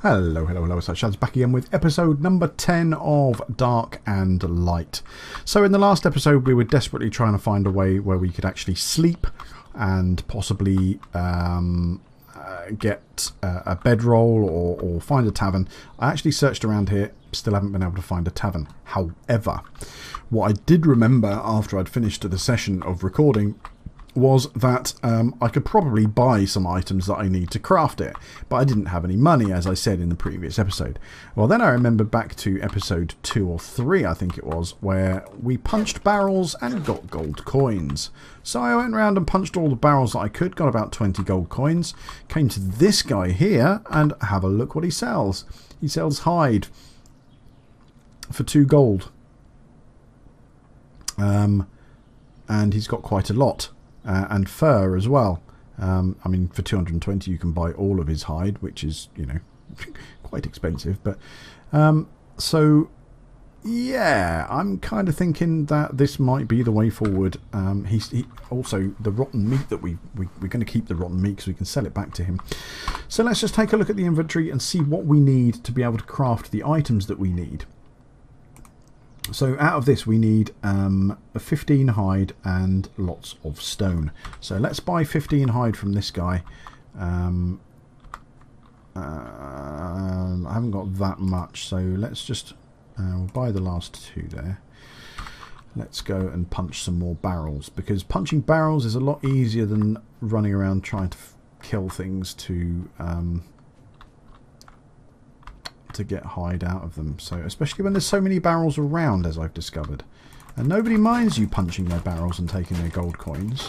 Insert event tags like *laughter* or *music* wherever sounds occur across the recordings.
Hello, hello, hello. So Shads back again with episode number 10 of Dark and Light. So in the last episode we were desperately trying to find a way where we could actually sleep and possibly um, uh, get uh, a bedroll or, or find a tavern. I actually searched around here, still haven't been able to find a tavern. However, what I did remember after I'd finished the session of recording was that um, I could probably buy some items that I need to craft it, but I didn't have any money, as I said in the previous episode. Well, then I remembered back to episode 2 or 3, I think it was, where we punched barrels and got gold coins. So I went around and punched all the barrels that I could, got about 20 gold coins, came to this guy here, and have a look what he sells. He sells hide for 2 gold. Um, and he's got quite a lot uh, and fur as well. Um, I mean, for 220 you can buy all of his hide, which is, you know, *laughs* quite expensive. But um, so, yeah, I'm kind of thinking that this might be the way forward. Um, he's he, also the rotten meat that we, we we're going to keep the rotten meat because we can sell it back to him. So let's just take a look at the inventory and see what we need to be able to craft the items that we need. So out of this we need um, a 15 hide and lots of stone. So let's buy 15 hide from this guy. Um, uh, I haven't got that much so let's just uh, we'll buy the last two there. Let's go and punch some more barrels because punching barrels is a lot easier than running around trying to kill things to um, to get hide out of them. So especially when there's so many barrels around, as I've discovered. And nobody minds you punching their barrels and taking their gold coins,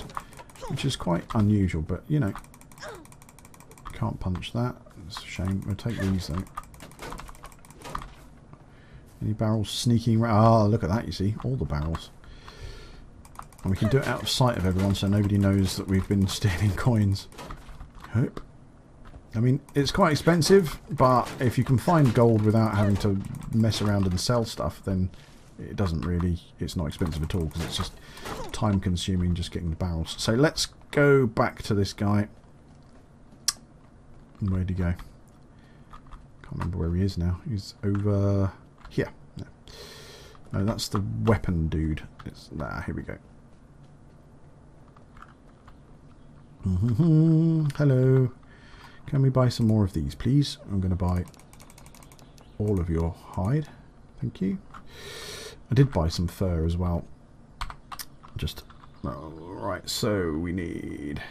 which is quite unusual. But you know, can't punch that. It's a shame. We'll take these though. Any barrels sneaking around? Ah, oh, look at that, you see. All the barrels. And we can do it out of sight of everyone so nobody knows that we've been *laughs* stealing coins. Hope. I mean, it's quite expensive, but if you can find gold without having to mess around and sell stuff, then it doesn't really, it's not expensive at all, because it's just time consuming just getting the barrels. So let's go back to this guy. Where'd he go? Can't remember where he is now. He's over here. No, no that's the weapon dude. It's, nah, here we go. Mm -hmm. Hello. Can we buy some more of these, please? I'm going to buy all of your hide. Thank you. I did buy some fur as well. Just, right, so we need...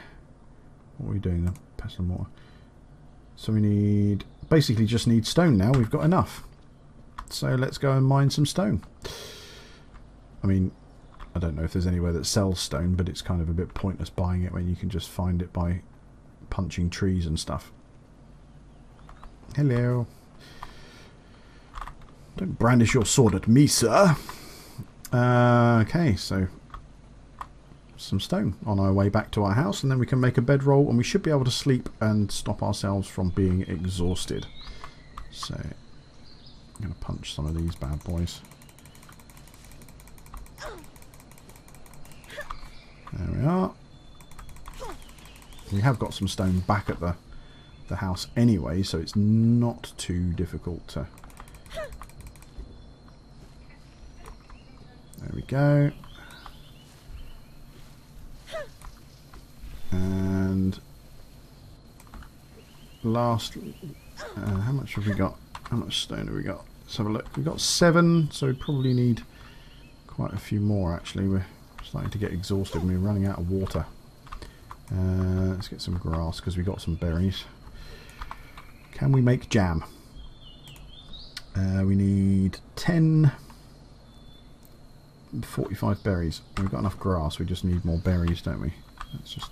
What are we doing? Pestle more. So we need, basically just need stone now. We've got enough. So let's go and mine some stone. I mean, I don't know if there's anywhere that sells stone, but it's kind of a bit pointless buying it when you can just find it by punching trees and stuff. Hello. Don't brandish your sword at me, sir. Uh, okay, so some stone on our way back to our house and then we can make a bedroll and we should be able to sleep and stop ourselves from being exhausted. So, I'm going to punch some of these bad boys. There we are. We have got some stone back at the, the house anyway, so it's not too difficult to... There we go. And last, uh, how much have we got? How much stone have we got? Let's have a look. We've got seven, so we probably need quite a few more actually. We're starting to get exhausted and we're running out of water. Uh, let's get some grass because we got some berries. Can we make jam? Uh, we need 10, 45 berries. We've got enough grass, we just need more berries, don't we? Let's just...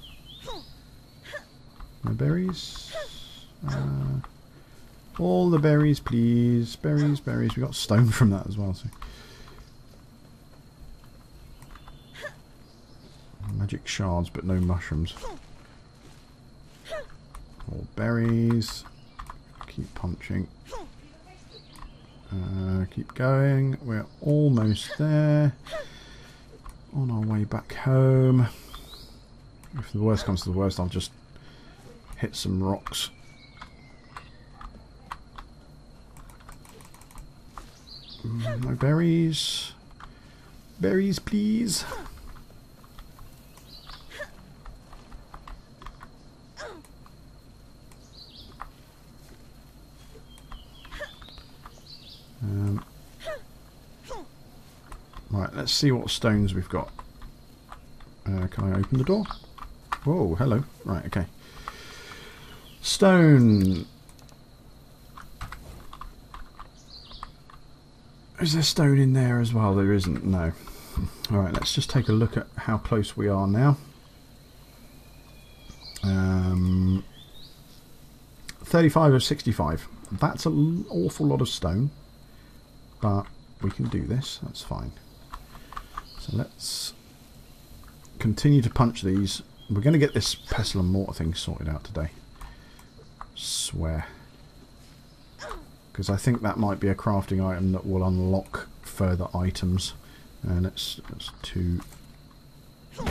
No berries? Uh, all the berries, please. Berries, berries. We got stone from that as well. So. Magic shards, but no mushrooms. More berries. Keep punching. Uh, keep going. We're almost there. On our way back home. If the worst comes to the worst, I'll just hit some rocks. Mm, no berries. Berries, please. Um, right, let's see what stones we've got. Uh, can I open the door? Whoa, hello. Right, okay. Stone. Is there stone in there as well? There isn't, no. *laughs* Alright, let's just take a look at how close we are now. Um, 35 of 65. That's an awful lot of stone. But we can do this, that's fine. So let's continue to punch these. We're going to get this pestle and mortar thing sorted out today. Swear. Because I think that might be a crafting item that will unlock further items. And let's, let's two... I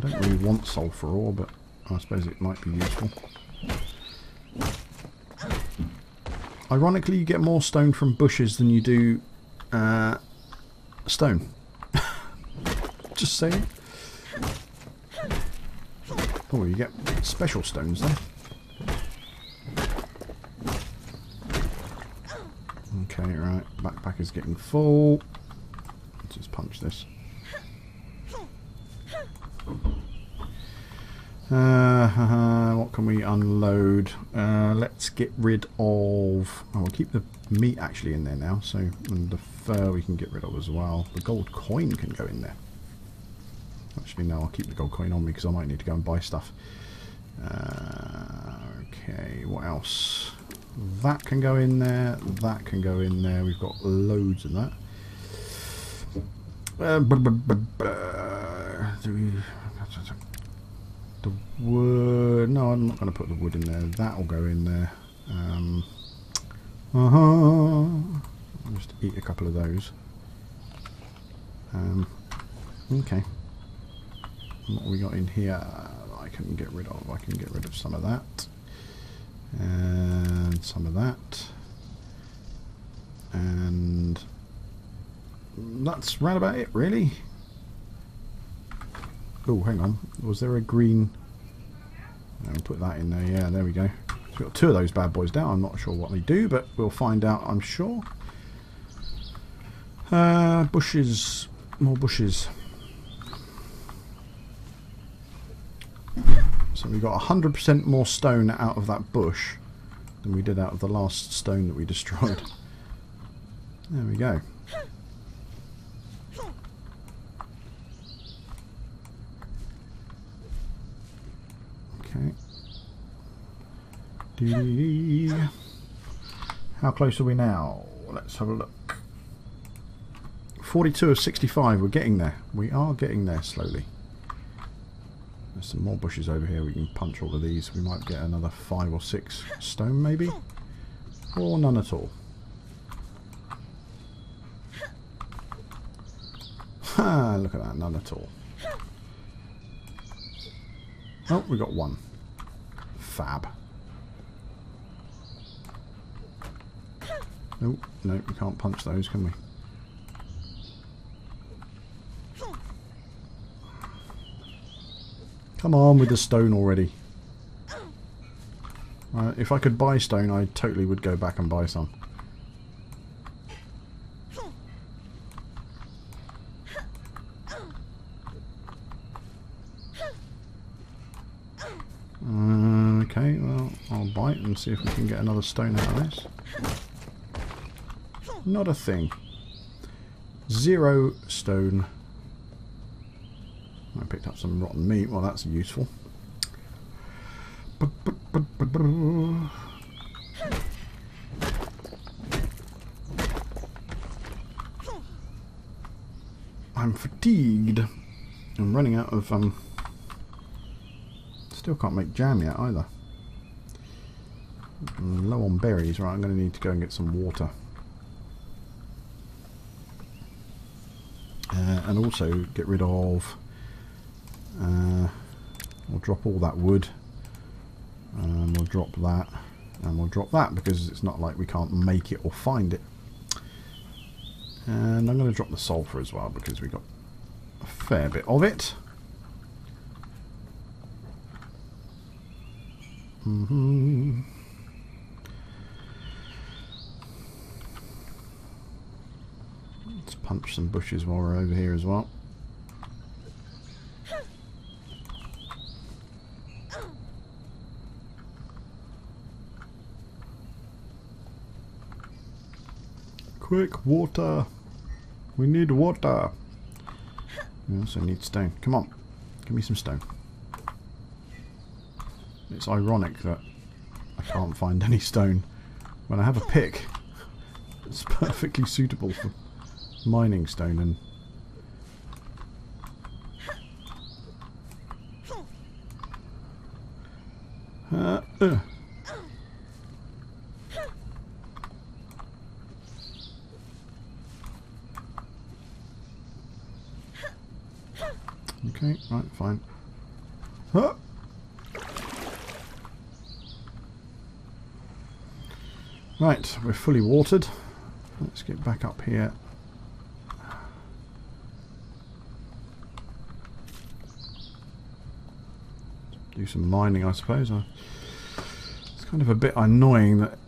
don't really want sulphur ore, but I suppose it might be useful. Ironically, you get more stone from bushes than you do uh, stone. *laughs* Just saying. Oh, you get special stones there. Okay, right. Backpack is getting full. Let's just punch this. Uh, *laughs* what can we unload? Uh, let's get rid of... Oh, we'll keep the meat actually in there now. So, and the we can get rid of as well. The gold coin can go in there. Actually, no, I'll keep the gold coin on me because I might need to go and buy stuff. Uh, okay, what else? That can go in there. That can go in there. We've got loads of that. Uh, do we... The wood... No, I'm not going to put the wood in there. That'll go in there. Um, uh -huh. Eat a couple of those. Um, okay. What we got in here? I can get rid of. I can get rid of some of that. And some of that. And that's right about it, really. Oh, hang on. Was there a green... I'll put that in there. Yeah, there we go. So we've got two of those bad boys down. I'm not sure what they do, but we'll find out, I'm sure. Uh, bushes. More bushes. So we got 100% more stone out of that bush than we did out of the last stone that we destroyed. There we go. Okay. How close are we now? Let's have a look. 42 of 65. We're getting there. We are getting there slowly. There's some more bushes over here. We can punch all of these. We might get another five or six stone maybe. Or none at all. Ha! Look at that. None at all. Oh, we got one. Fab. Nope, nope, we can't punch those, can we? Come on with the stone already. Uh, if I could buy stone, I totally would go back and buy some. Uh, okay, well, I'll bite and see if we can get another stone out of this. Not a thing. Zero stone. Picked up some rotten meat. Well, that's useful. I'm fatigued. I'm running out of um. Still can't make jam yet either. I'm low on berries. Right, I'm going to need to go and get some water. Uh, and also get rid of... Uh, we'll drop all that wood. And we'll drop that. And we'll drop that because it's not like we can't make it or find it. And I'm going to drop the sulfur as well because we got a fair bit of it. Mm -hmm. Let's punch some bushes while we're over here as well. Quick, water! We need water! We also need stone. Come on, give me some stone. It's ironic that I can't find any stone when I have a pick. It's perfectly suitable for mining stone and uh, uh. Okay, right, fine. Huh. Right, we're fully watered. Let's get back up here. Do some mining, I suppose. I, It's kind of a bit annoying that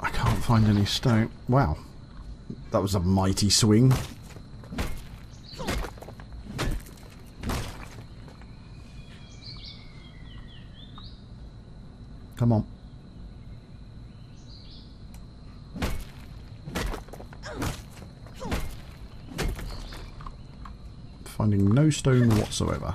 I can't find any stone. Wow, that was a mighty swing. Come on. Finding no stone whatsoever.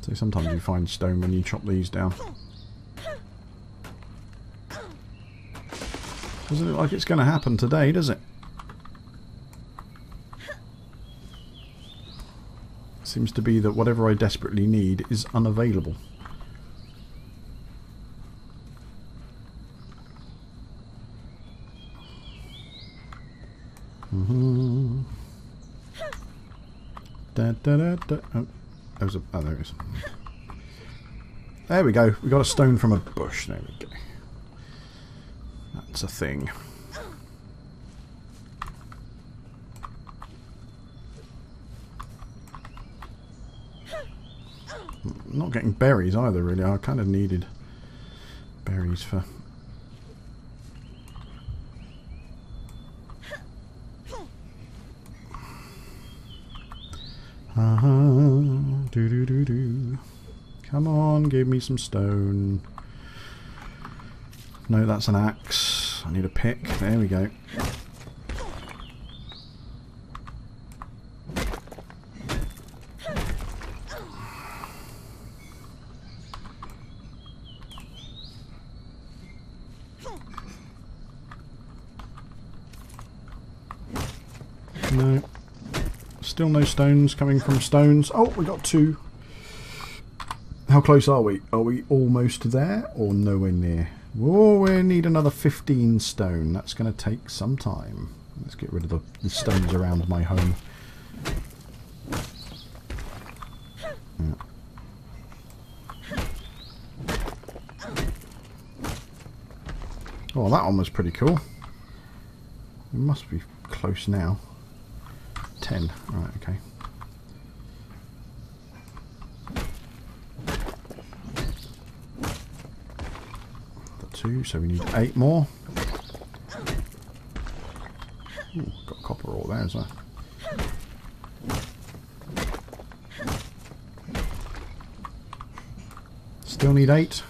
So sometimes you find stone when you chop these down. Doesn't look like it's going to happen today, does it? Seems to be that whatever I desperately need is unavailable. Mm -hmm. da, da, da, da. Oh, there's a, oh, there it is. There we go. We got a stone from a bush. There we go. That's a thing. Not getting berries either, really. I kind of needed berries for... Uh -huh. do do do do. Come on, give me some stone. No, that's an axe. I need a pick. There we go. No. Still no stones coming from stones. Oh, we got two. How close are we? Are we almost there or nowhere near? Oh, we need another 15 stone. That's going to take some time. Let's get rid of the, the stones around my home. Yeah. Oh, that one was pretty cool. It must be close now. 10. Right, okay. two, so we need eight more. Ooh, got copper ore there as well. Still need eight.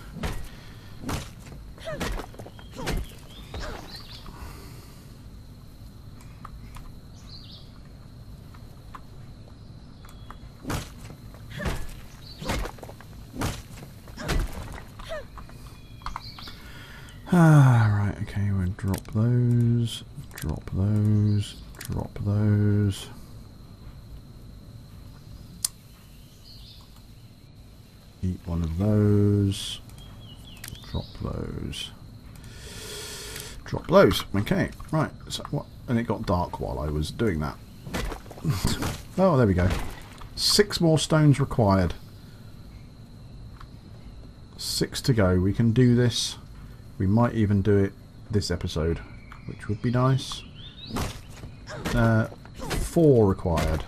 Ah, right, okay, we'll drop those, drop those, drop those. eat one of those. Drop those. Drop those. Okay, right. So what? And it got dark while I was doing that. *laughs* oh, there we go. Six more stones required. Six to go. We can do this. We might even do it this episode, which would be nice. Uh, four required.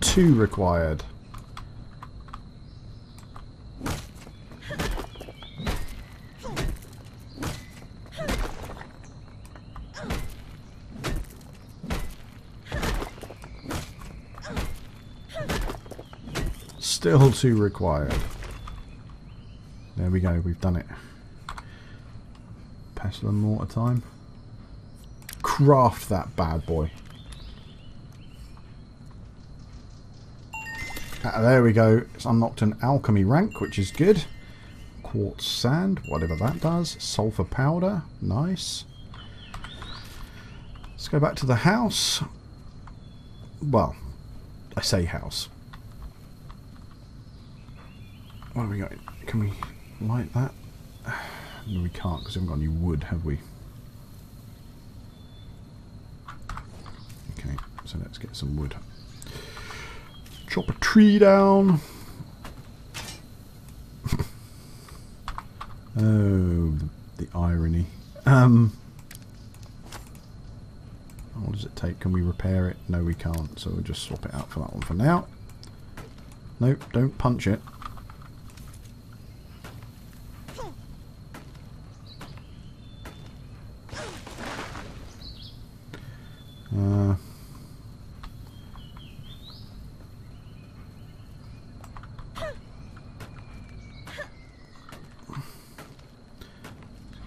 Two required. Still two required. There we go, we've done it. Pestle and mortar time. Craft that bad boy. Ah, there we go. It's unlocked an alchemy rank, which is good. Quartz sand, whatever that does. Sulfur powder, nice. Let's go back to the house. Well, I say house. What have we got? Can we light that? *sighs* No, we can't because we haven't got any wood, have we? Okay, so let's get some wood. Chop a tree down. *laughs* oh, the, the irony. Um, what does it take? Can we repair it? No, we can't. So we'll just swap it out for that one for now. Nope, don't punch it. Uh,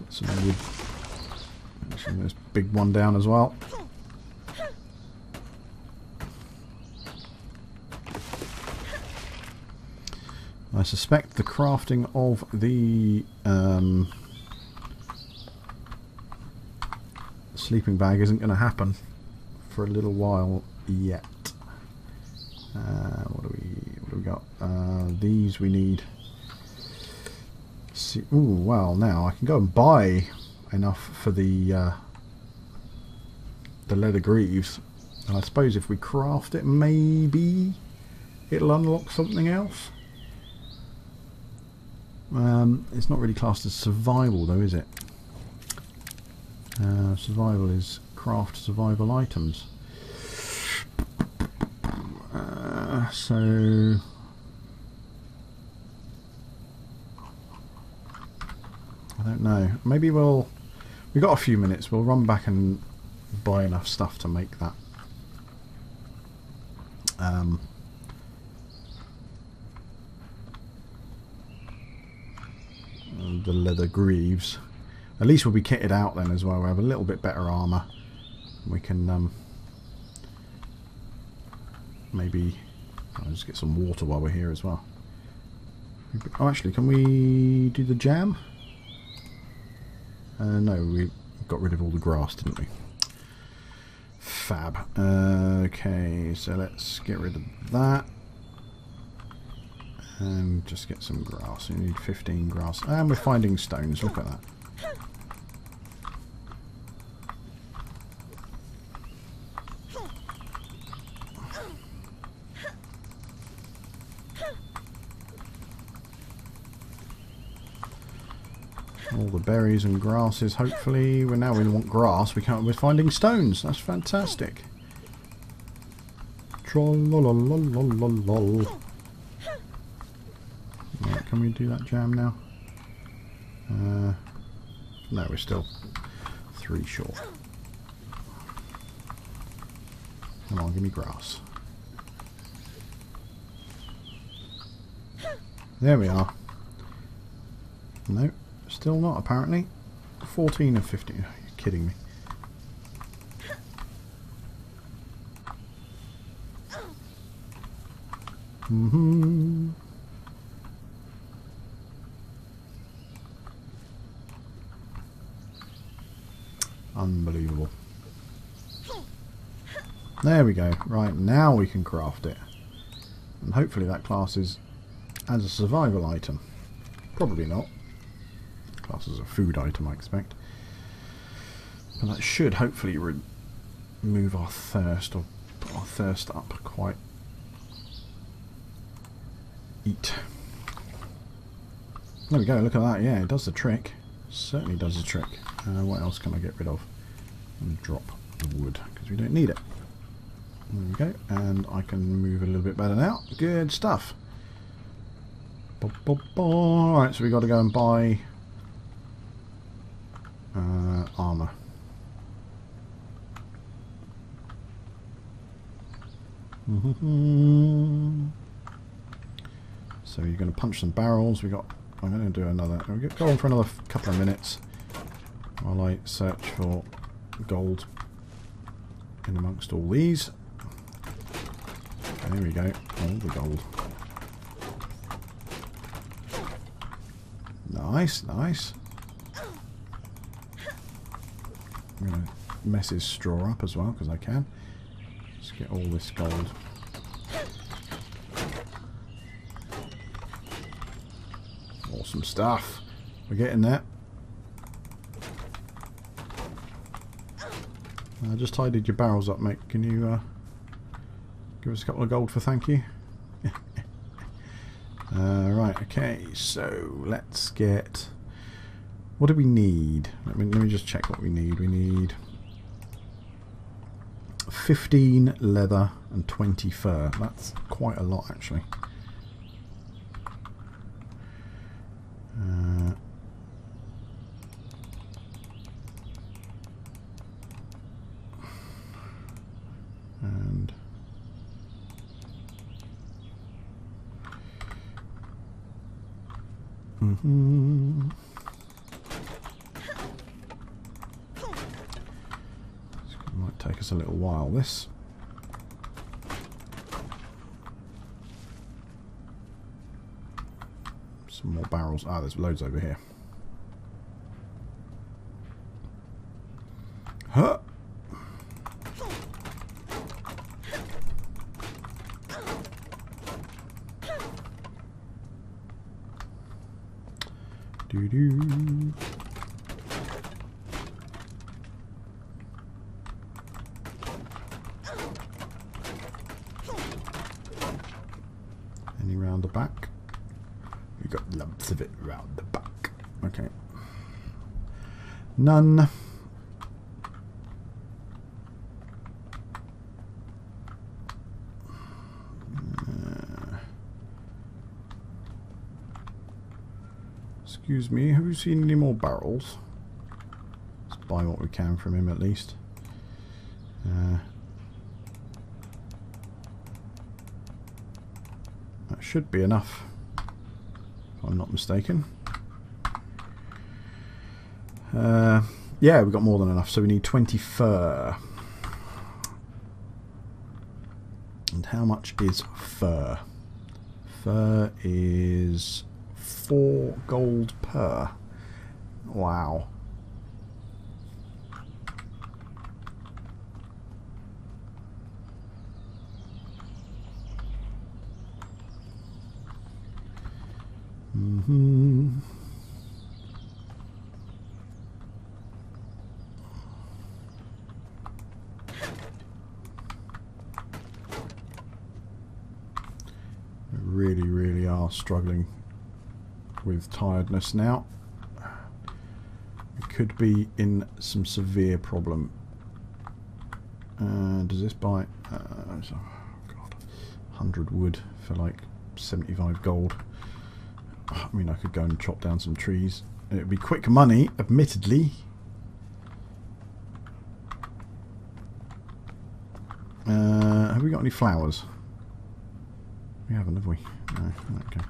some wood. Actually, this big one down as well. I suspect the crafting of the um, sleeping bag isn't going to happen for a little while yet. Uh, what do we what do we got? Uh, these we need. See, ooh, well now I can go and buy enough for the uh, the leather greaves. And I suppose if we craft it, maybe it'll unlock something else. Um, it's not really classed as survival though, is it? Uh, survival is craft survival items. Uh, so... I don't know. Maybe we'll... We've got a few minutes. We'll run back and buy enough stuff to make that. Um, the leather greaves. At least we'll be kitted out then as well. We have a little bit better armour. We can um, maybe I'll just get some water while we're here as well. Oh, actually, can we do the jam? Uh, no, we got rid of all the grass, didn't we? Fab. Uh, okay, so let's get rid of that. And just get some grass. We need 15 grass. And we're finding stones. Look at that. All the berries and grasses. Hopefully well now we want grass we can't we're finding stones. That's fantastic. Can we do that jam now? Uh, no we're still three short. Come on give me grass. There we are. Nope Still not, apparently. 14 of 15. Are You're kidding me. Mm hmm Unbelievable. There we go. Right, now we can craft it. And hopefully that class is as a survival item. Probably not. Class as a food item, I expect. But that should hopefully remove our thirst, or put our thirst up quite... Eat. There we go, look at that. Yeah, it does the trick. Certainly does the trick. Uh, what else can I get rid of? And drop the wood, because we don't need it. There we go. And I can move a little bit better now. Good stuff. Alright, so we got to go and buy armour. *laughs* so you're going to punch some barrels. We got. I'm going to do another. We'll go on for another couple of minutes while I search for gold in amongst all these. There we go. All the gold. Nice, nice. I'm going to mess his straw up as well, because I can. Let's get all this gold. Awesome stuff. We're getting there. I just tidied your barrels up, mate. Can you uh, give us a couple of gold for thank you? *laughs* uh, right, okay. So let's get... What do we need? Let me, let me just check what we need. We need 15 leather and 20 fur. That's quite a lot, actually. And Mm-hmm. might take us a little while, this. Some more barrels. Ah, there's loads over here. Huh! Do do. Any round the back? We got lumps of it round the back. Okay. None. Excuse me, have you seen any more barrels? Let's buy what we can from him at least. Uh, that should be enough, if I'm not mistaken. Uh, yeah, we've got more than enough, so we need 20 fur. And how much is fur? Fur is four gold per. Wow. Mm-hmm. really, really are struggling with tiredness now. We could be in some severe problem. Uh, does this buy... Uh, oh God, 100 wood for like 75 gold. I mean, I could go and chop down some trees. It would be quick money, admittedly. Uh, have we got any flowers? We haven't, have we? No. Okay.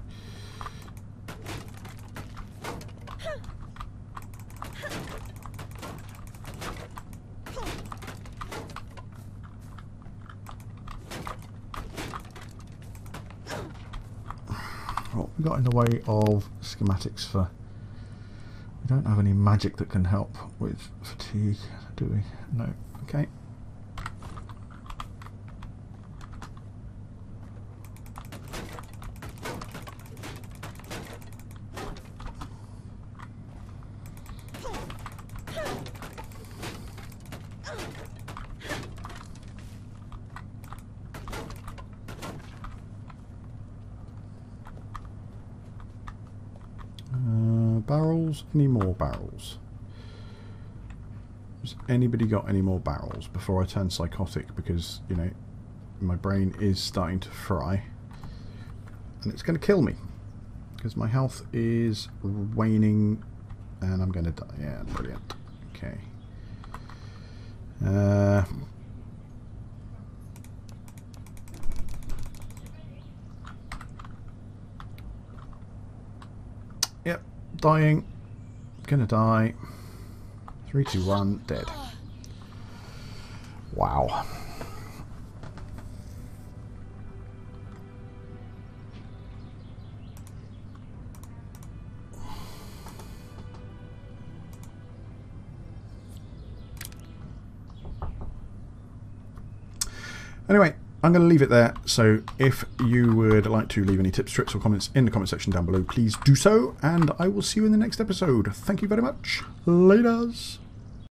got in the way of schematics for... We don't have any magic that can help with fatigue, do we? No. Okay. barrels? Any more barrels? Has anybody got any more barrels before I turn psychotic? Because, you know, my brain is starting to fry. And it's going to kill me. Because my health is waning and I'm going to die. Yeah, brilliant. Okay. Uh, yep, dying. Gonna die. Three, two, one, dead. Wow. Anyway, I'm going to leave it there. So if you would like to leave any tips, tricks, or comments in the comment section down below, please do so. And I will see you in the next episode. Thank you very much. Laters.